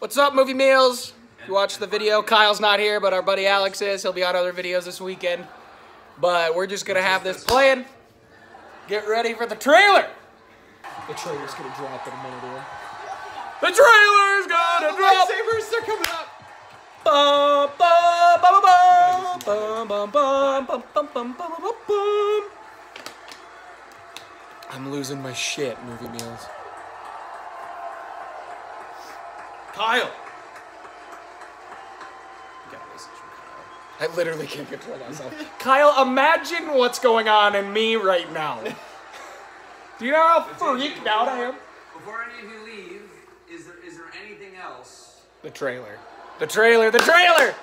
What's up, Movie Meals? You watched the video. Kyle's not here, but our buddy Alex is. He'll be on other videos this weekend. But we're just gonna have this playing. Get ready for the trailer. The trailer's gonna drop in a minute here. The trailer's gonna drop. Lightsabers, they're coming up. Bum, bum, bum, bum, bum, bum, bum, bum, bum, bum, bum, bum, bum. I'm losing my shit, Movie Meals. Kyle. Got a message from Kyle. I literally can't control myself. Kyle, imagine what's going on in me right now. Do you know how freaked out I am? Before any of you leave, is there is there anything else? The trailer. The trailer, the trailer!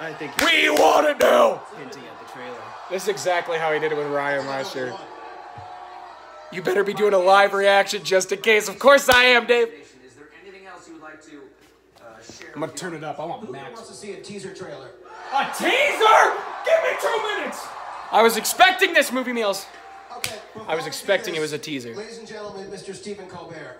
I think We want it now! hinting at the trailer. This is exactly how he did it with Ryan last year. You better be doing a live reaction just in case. Of course I am, Dave. Is there anything else you would like to uh, share? I'm gonna turn it up. I want Who max. wants to see a teaser trailer? A teaser! Give me two minutes! I was expecting this, Movie Meals. Okay. I was expecting it was a teaser. Ladies and gentlemen, Mr. Stephen Colbert.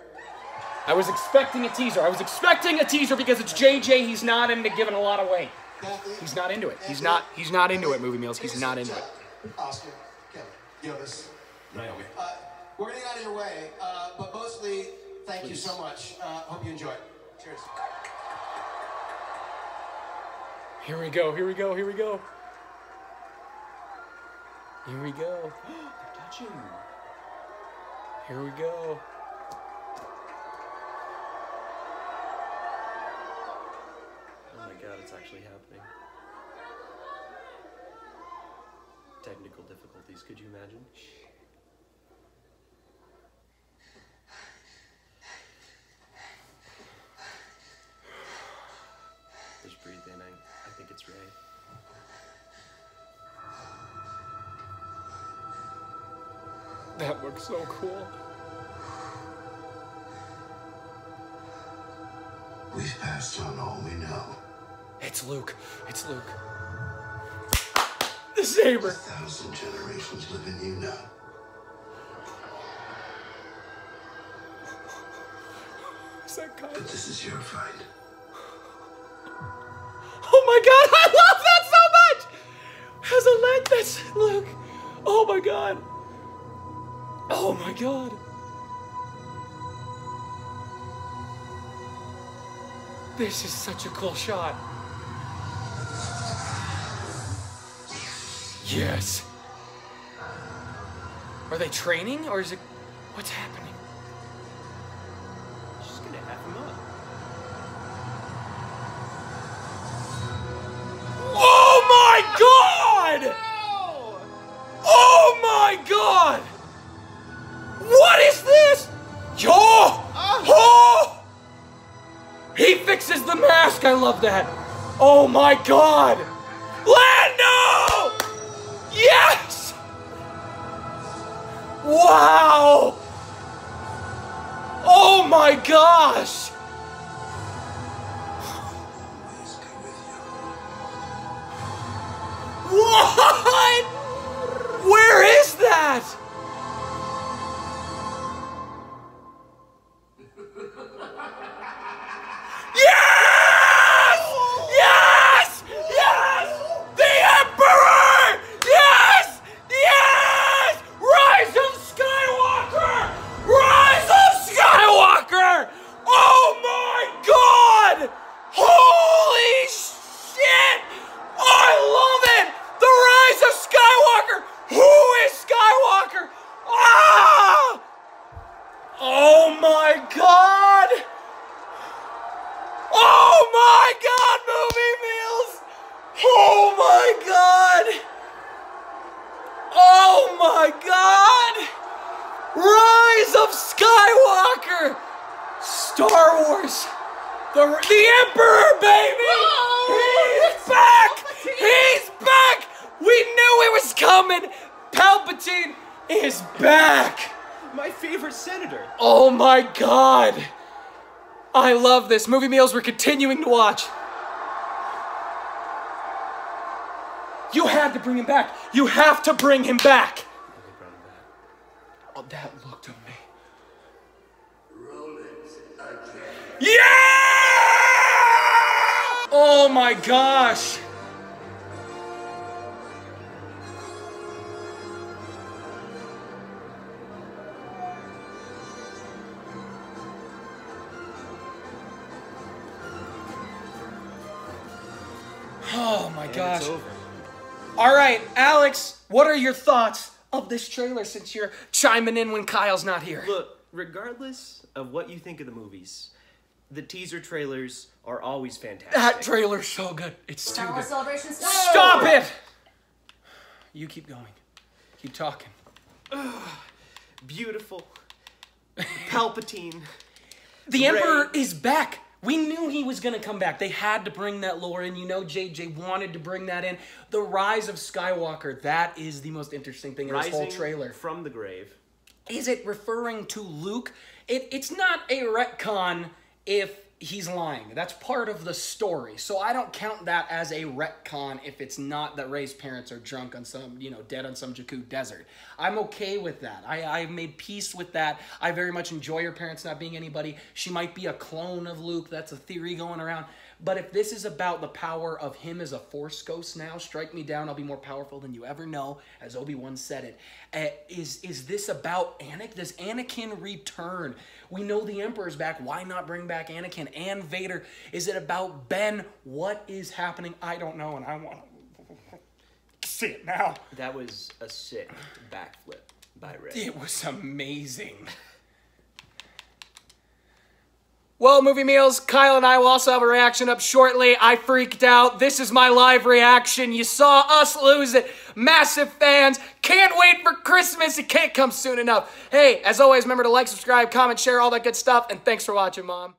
I was expecting a teaser. I was expecting a teaser because it's JJ. He's not into giving a lot away. Kathy, He's not into it. He's not. He's not into it. Movie Meals. He's not into it. Oscar, Kelly, Jonas, Naomi. Uh, we're getting out of your way, uh, but mostly, thank you so much. Uh, hope you enjoy. Cheers. Here we go. Here we go. Here we go. Here we go. They're touching. Here we go. Oh my god, it's actually happening. Technical difficulties, could you imagine? That looks so cool. We've passed on all we know. It's Luke. It's Luke. The saber. A thousand generations live in you now. Is that Kyle? But this is your fight. Oh my god, I love that so much! Has a leg that's Luke. Oh my god. Oh my god. This is such a cool shot. Yes. Are they training or is it what's happening? She's gonna have him up. Oh my god! Oh my god! What is this? Yo! Oh! Ah. He fixes the mask. I love that. Oh my god! Lando! Yes! Wow! Oh my gosh! Always Star Wars! The, the Emperor, baby! He's back! He's back! We knew it was coming! Palpatine is back! My favorite senator. Oh my god! I love this. Movie meals we're continuing to watch. You had to bring him back. You have to bring him back. Him back. Oh, that looked amazing. Yeah! Oh my gosh. Oh my And gosh. All right, Alex, what are your thoughts of this trailer since you're chiming in when Kyle's not here? Look, regardless of what you think of the movies, the teaser trailers are always fantastic. That trailer's so good. It's too Star Wars good. Celebration Star Stop it! You keep going. Keep talking. Beautiful. Palpatine. The Emperor is back. We knew he was going to come back. They had to bring that lore in. You know, JJ wanted to bring that in. The rise of Skywalker, that is the most interesting thing in this whole trailer. from the grave. Is it referring to Luke? It, it's not a retcon if he's lying. That's part of the story. So I don't count that as a retcon if it's not that Rey's parents are drunk on some, you know, dead on some Jakku desert. I'm okay with that. I, I've made peace with that. I very much enjoy her parents not being anybody. She might be a clone of Luke. That's a theory going around. But if this is about the power of him as a force ghost now, strike me down, I'll be more powerful than you ever know, as Obi-Wan said it. Uh, is is this about Anakin? Does Anakin return? We know the Emperor's back. Why not bring back Anakin and Vader? Is it about Ben? What is happening? I don't know, and I want to see it now. That was a sick backflip by Rey. It was amazing. Well, movie meals, Kyle and I will also have a reaction up shortly. I freaked out. This is my live reaction. You saw us lose it. Massive fans. Can't wait for Christmas. It can't come soon enough. Hey, as always, remember to like, subscribe, comment, share, all that good stuff. And thanks for watching, Mom.